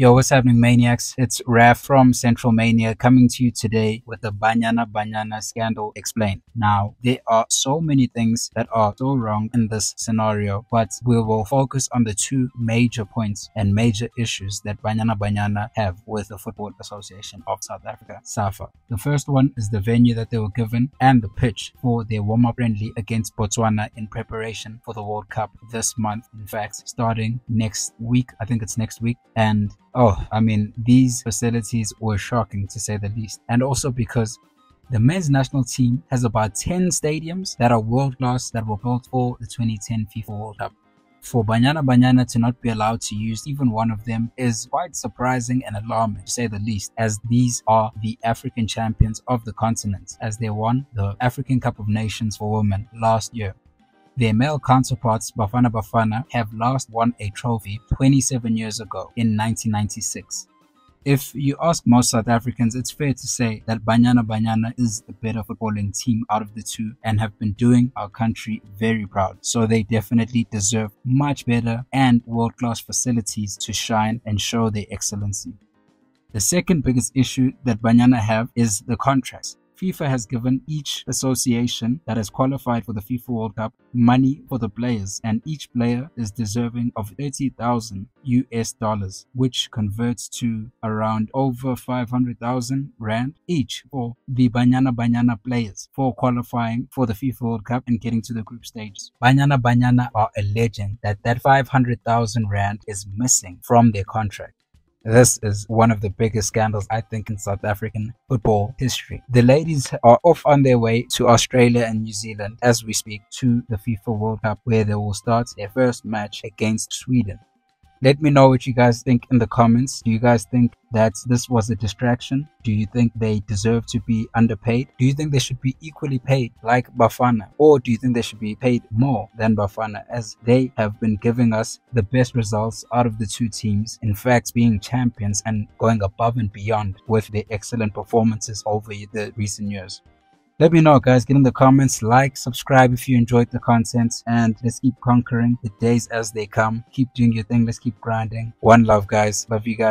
Yo, what's happening, maniacs? It's Raf from Central Mania coming to you today with the Banyana Banyana scandal explained. Now, there are so many things that are so wrong in this scenario, but we will focus on the two major points and major issues that Banyana Banyana have with the Football Association of South Africa, SAFA. The first one is the venue that they were given and the pitch for their warm-up friendly against Botswana in preparation for the World Cup this month. In fact, starting next week, I think it's next week, and Oh, I mean, these facilities were shocking to say the least. And also because the men's national team has about 10 stadiums that are world class that were built for the 2010 FIFA World Cup. For Banyana Banyana to not be allowed to use even one of them is quite surprising and alarming to say the least, as these are the African champions of the continent, as they won the African Cup of Nations for women last year. Their male counterparts, Bafana Bafana, have last won a trophy 27 years ago in 1996. If you ask most South Africans, it's fair to say that Banyana Banyana is the better footballing team out of the two and have been doing our country very proud. So they definitely deserve much better and world class facilities to shine and show their excellency. The second biggest issue that Banyana have is the contracts. FIFA has given each association that has qualified for the FIFA World Cup money for the players, and each player is deserving of 30,000 US dollars, which converts to around over 500,000 rand each for the Banyana Banyana players for qualifying for the FIFA World Cup and getting to the group stages. Banyana Banyana are alleging that that 500,000 rand is missing from their contract. This is one of the biggest scandals, I think, in South African football history. The ladies are off on their way to Australia and New Zealand as we speak to the FIFA World Cup, where they will start their first match against Sweden. Let me know what you guys think in the comments. Do you guys think that this was a distraction? Do you think they deserve to be underpaid? Do you think they should be equally paid like Bafana? Or do you think they should be paid more than Bafana as they have been giving us the best results out of the two teams? In fact, being champions and going above and beyond with their excellent performances over the recent years. Let me know, guys. Get in the comments, like, subscribe if you enjoyed the content, and let's keep conquering the days as they come. Keep doing your thing. Let's keep grinding. One love, guys. Love you guys.